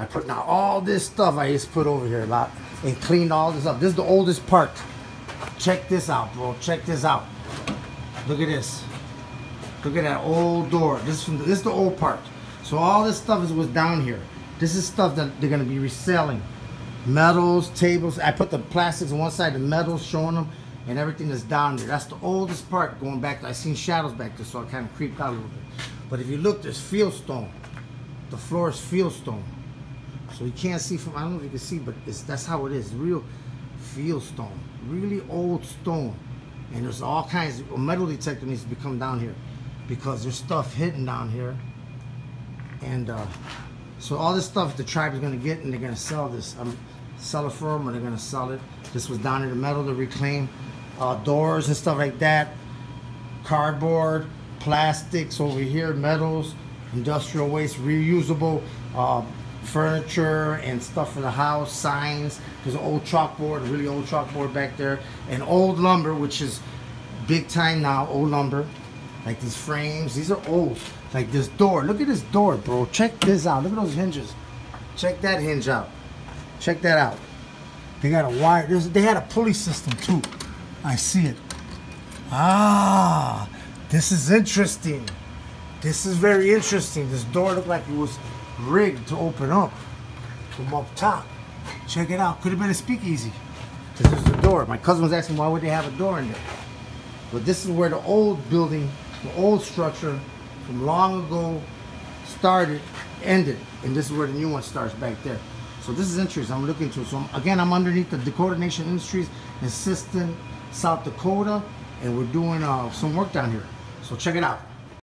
I put now all this stuff I just put over here a lot and cleaned all this up. This is the oldest part. Check this out, bro. Check this out. Look at this. Look at that old door. This is from the, this is the old part. So all this stuff is was down here. This is stuff that they're gonna be reselling. Metals, tables. I put the plastics on one side, the metals showing them, and everything that's down there. That's the oldest part going back. I seen shadows back there, so I kind of creeped out a little bit. But if you look, there's fieldstone. The floor is fieldstone. So you can't see from, I don't know if you can see, but that's how it is. Real field stone, Really old stone. And there's all kinds of, metal detector needs to come down here because there's stuff hidden down here. And uh, so all this stuff the tribe is gonna get and they're gonna sell this. Um, sell it for them or they're gonna sell it. This was down in the metal to reclaim uh, doors and stuff like that. Cardboard, plastics over here, metals, industrial waste, reusable uh, furniture and stuff for the house, signs. There's an old chalkboard, really old chalkboard back there, and old lumber, which is big time now, old lumber. Like these frames, these are old. Like this door, look at this door, bro. Check this out. Look at those hinges. Check that hinge out. Check that out. They got a wire. There's, they had a pulley system too. I see it. Ah, this is interesting. This is very interesting. This door looked like it was rigged to open up from up top. Check it out. Could have been a speakeasy. This is the door. My cousin was asking why would they have a door in there. But this is where the old building, the old structure from long ago started, ended. And this is where the new one starts back there. So this is interesting. I'm looking to. So again, I'm underneath the Dakota Nation Industries in Sisseton, South Dakota, and we're doing uh, some work down here. So check it out.